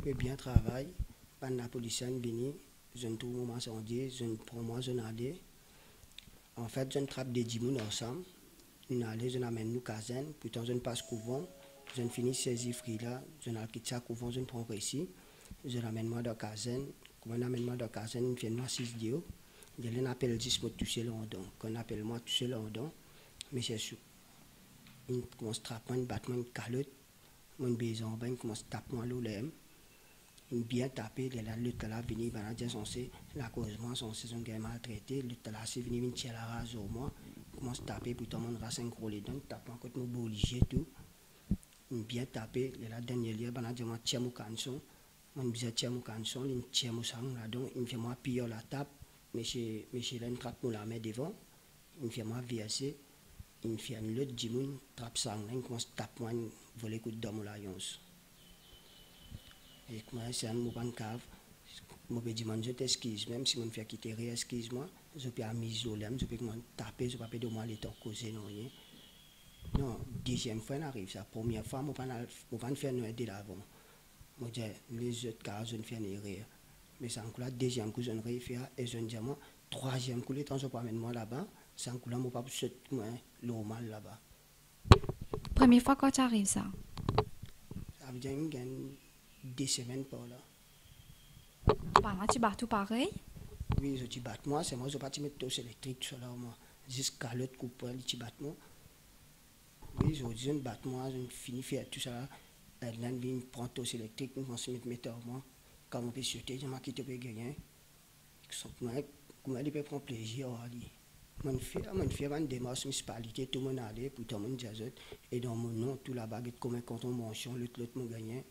peux bien travailler. Pas la venu, je ne trouve mon incendié, je ne prends moi, je. En fait, je ne trappe des dix ensemble. Une je n'amène nous caserne, je ne passe couvent. Je ne finis ifris là, je n'ai ça couvent, je ne prends pas. Je l'amène moi dans caserne. On amène moi dans caserne, je fais moi six dios. Je l'appelle 10 pour toucher le rondon. Quand on appelle moi rondon, mais c'est sûr. Il commence à trapper, il bat une calotte. Mon baiser en bas, il commence l'olème une bien tapé, la lutte là, venu, ben, dire censé, la cause moi, son saison qui est maltraité, lutte là, c'est venu, tirer la rase au moins, commence taper, puis tout le monde va s'encroler dedans, tape encore, nous obligé tout. Bien tapé, la dernière lieu, dire moi, tiens mon canson, mon bien tiens mon canson, une tiens mon sang là, donc, il fait moi piller la tape, mais chez, chez là, une trappe pour la main devant, il fait moi verser, il fait une lutte, dimoun, trappe sang, là, il commence à taper moi, voler coup de dame la yonce. Et moi, c'est un mouvement cave. Je peux dire, je t'excuse, même si je fais quitter, excuse-moi, je peux m'isoler, je peux taper, je peux de moi les temps causer, non rien. Non, deuxième fois, arrive ça. Première fois, je ne peux pas faire nous aider l'avant. Je dis, les autres cas, je ne fais rien. Mais c'est encore la deuxième coup, je ne réussis et je ne dis, moi, troisième coup, les temps, je peux amener moi là-bas, c'est encore là, je ne peux pas faire mal là-bas. Première fois quand tu arrives ça? Ça veut dire des semaines par là. Pendant tu bats tout pareil Oui, je dis bats moi, c'est moi, je vais mettre tout électrique, tout là, moi. Jusqu'à l'autre coup, pour aller bat moi. Oui, je dis, je bats moi, je finis faire tout ça. Elle vient prendre tout électrique, je vais se mettre moi. Quand on peut sauter, je vais quitter pour gagner. Comment il peut prendre plaisir à aller. Mon fils, mon fils, une démarche municipalité, tout le monde allait, pour tout le monde dire, et dans mon nom, tout la baguette, comme quand on mention, l'autre, l'autre, mon gagnant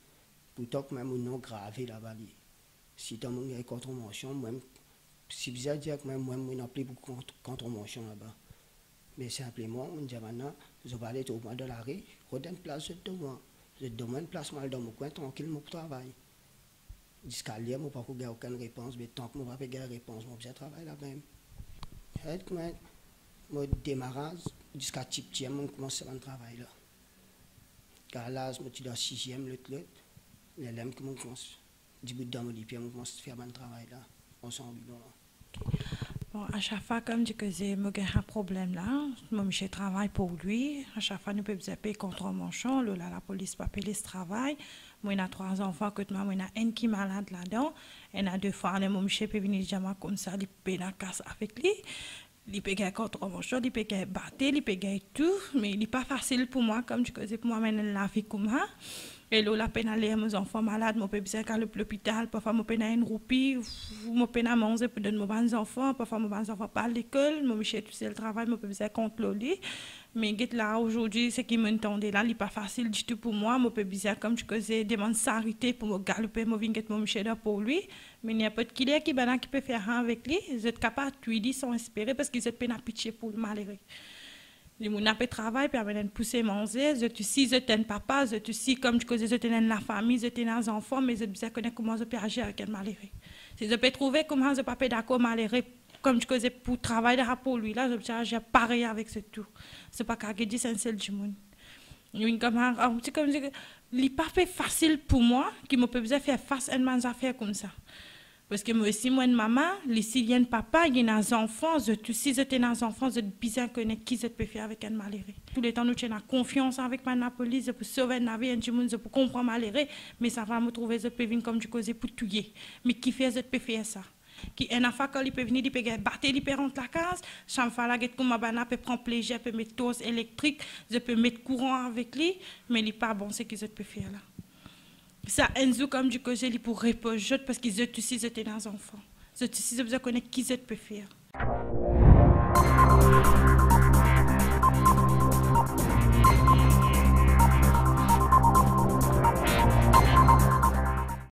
pourtant même nom gravé là-bas si tu as une contre-mention même de que même moi je de contre-mention là-bas. Mais simplement on dit maintenant je vais aller au mois de la rue je donne place de moi je demande place dans mon coin tranquille mon travail jusqu'à hier je n'ai pas aucune réponse mais tant que je n'ai pas de réponse je travaille là-même moi démarrage jusqu'à type je commence à travail là. Car là je suis dans sixième l'autre l'autre les lames qui commence du bout dans mon on commence à faire mon travail là ensemble Bon, à chaque fois, comme je disais, j'ai un problème là, moi, je travaille pour lui. À chaque fois, nous pouvons payer contre mon champ. Là, la police pas payer ce travail. Moi, j'ai trois enfants, que moi, j'ai un qui est malade là-dedans. Et a deux fois, moi, je peux venir jamais comme ça, il peut la casse avec lui. Il peut gagner contre mon champ, il peut gagner battre, il peut gagner tout. Mais il n'est pas facile pour moi, comme je disais, pour moi, mener la vie comme ça. Et là, la peine aller à mes enfants malades, je peux besoin à l'hôpital, parfois je peux une roupie, je peux manger pour donner mes enfants, parfois mes enfants pas à l'école, je suis tout le travail, je peux besoin contrôler. Mais là, aujourd'hui, ce qui m'entendait là, n'est pas facile du tout pour moi. Je peux besoin, comme je disais, demander s'arrêter pour me galoper, je viens mon là pour lui. Mais il n'y a pas de qui qui peut faire rien avec lui. Je suis capable de lui dire sans espérer parce qu'ils ont peine pitié pour le malheureux. Les qui travaillent, puis ils pousser manger. Je suis, je suis papa, je suis comme je disais, je suis la famille, je suis les enfants, mais je sais comment je peux agir avec un malheureux. Si je peux trouver comment je peux d'accord malheureux, comme je disais, pour travailler pour lui, là, je peux agir pareil avec ce tout. Ce n'est pas qu'à dire c'est seul du monde. C'est comme n'est pas facile pour moi qui me peut faire face à une affaire comme ça. Parce que moi aussi, moi, une maman, les Syriens, papa, il y a des enfants, je, si j'étais des enfants, je bien connaître qui je peux faire avec un malheureux. Tous les temps, nous avons confiance avec ma police, je peux sauver la vie, je peux comprendre malheureux, mais ça va me trouver, je peux venir comme du cause pour tuer. Mais qui fait, je peux faire ça? Qui affaire quand peut venir, il peut battre, il peut rentrer la case, fois là, comme prendre plaisir, peut mettre dose électrique, je peux mettre courant avec lui, mais il pas bon, ce que je peux faire là ça Enzo comme du côté pour répondre parce qu'ils ont étaient des enfants. Ils aussi besoin connaître qui ils peut faire.